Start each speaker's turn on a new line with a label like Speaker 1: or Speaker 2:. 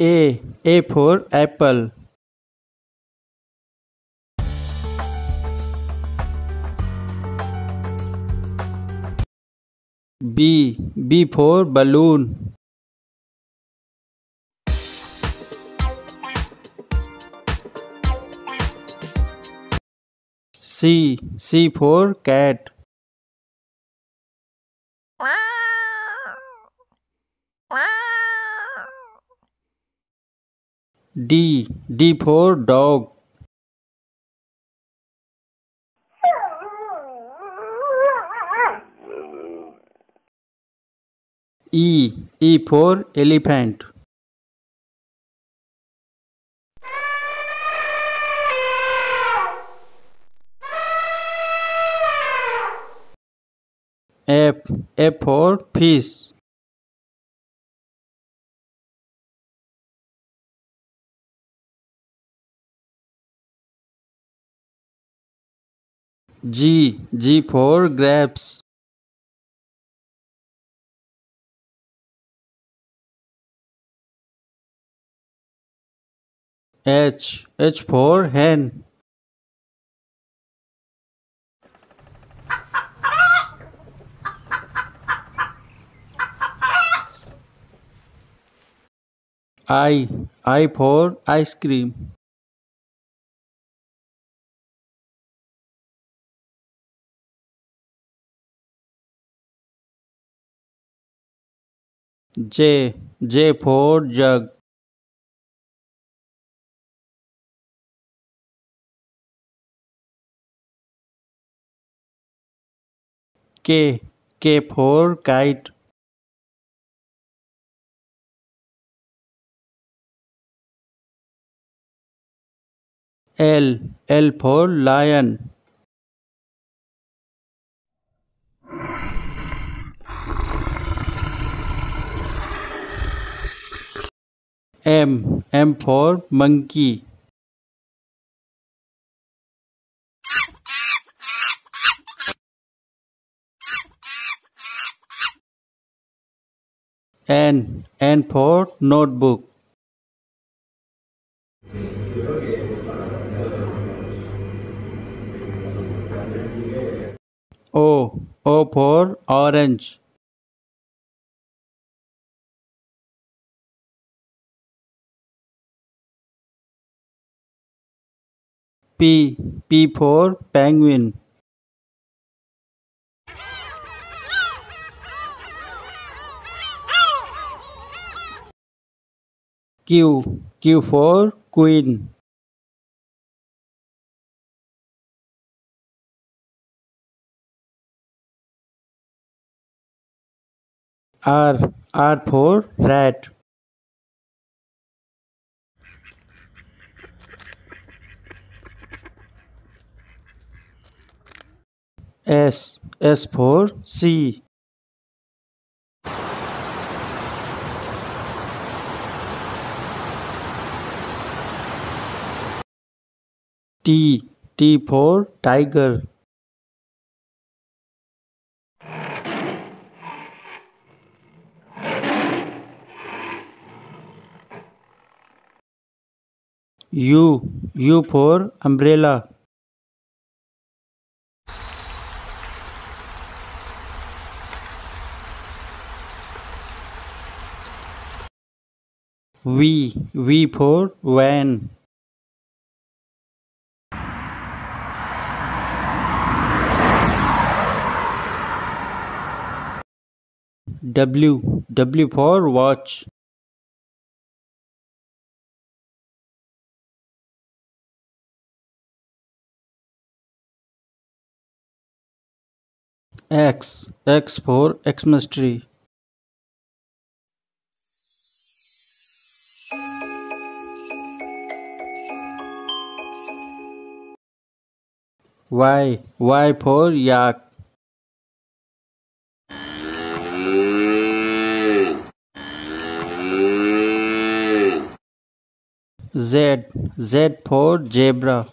Speaker 1: A. A for apple. B. B for balloon. C. C for cat. D for dog. E for elephant. F for fish. G G for grapes H H for hen I I for ice cream J. J for jug. K. K for kite. L. L for lion. M. M for monkey. N. N for notebook. O. O for orange. P P for penguin Q Q for queen R R for rat S S for C T T for tiger U U for umbrella V. V for van. W. W for watch. X. X for X Mystery. Y. Y for yak. Z. Z for zebra.